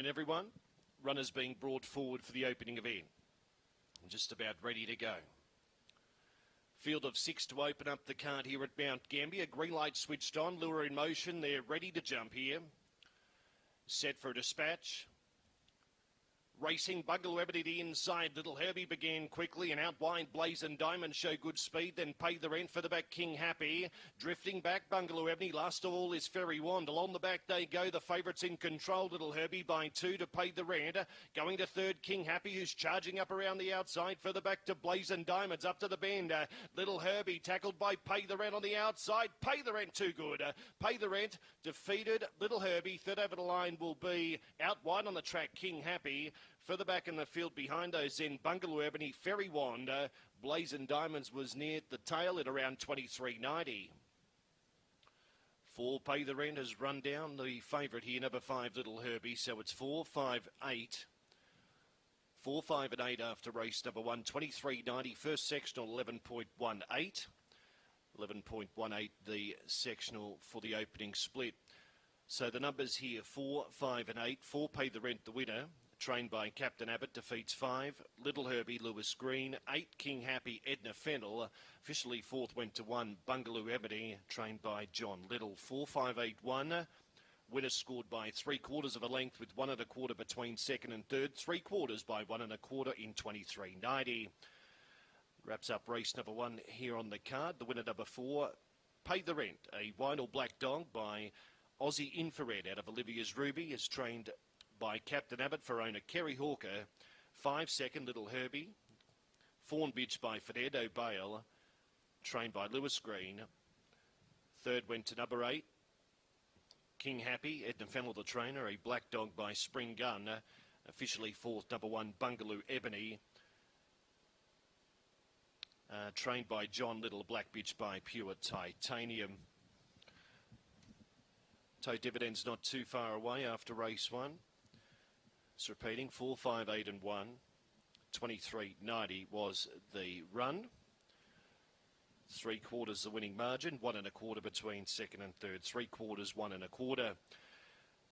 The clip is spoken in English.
And everyone, runners being brought forward for the opening event. Just about ready to go. Field of six to open up the card here at Mount Gambier. Green light switched on, lure in motion. They're ready to jump here. Set for dispatch. Racing Bungalow the inside. Little Herbie began quickly and out wide. Blazing Diamond show good speed. Then pay the rent for the back. King Happy drifting back. Bungalow Ebony. Last of all is Fairy Wand. Along the back they go. The favourites in control. Little Herbie by two to pay the rent. Going to third. King Happy who's charging up around the outside. Further back to Blazing Diamonds up to the bend. Uh, Little Herbie tackled by Pay the Rent on the outside. Pay the Rent too good. Uh, pay the Rent defeated Little Herbie. Third over the line will be out wide on the track. King Happy. Further back in the field behind those then Bungalow Ebony, Ferry Wander, Blazing Diamonds was near the tail at around 23.90. Four Pay the Rent has run down the favourite here, number five Little Herbie, so it's four, five, eight. Four, five, and eight after race number one, 23.90, first sectional 11.18. 11.18 the sectional for the opening split. So the numbers here, four, five, and eight. Four Pay the Rent, the winner trained by Captain Abbott, defeats five. Little Herbie, Lewis Green. Eight, King Happy, Edna Fennel. Officially fourth went to one, Bungalow Ebony, trained by John Little. Four, five, eight, one. Winner scored by three quarters of a length with one and a quarter between second and third. Three quarters by one and a quarter in 23.90. Wraps up race number one here on the card. The winner number four, Pay the Rent, a vinyl black dog by Aussie Infrared out of Olivia's Ruby, is trained by Captain Abbott for owner Kerry Hawker. Five second Little Herbie. Fawn Bitch by Fernando Bale. Trained by Lewis Green. Third went to number eight. King Happy, Edna Fennell the trainer, a black dog by Spring Gun. Officially fourth, number one, Bungalow Ebony. Uh, trained by John Little, Black Bitch by Pure Titanium. Tote dividends not too far away after race one. It's repeating 4, 5, 8 and 1. 23.90 was the run. Three quarters the winning margin, one and a quarter between second and third. Three quarters, one and a quarter.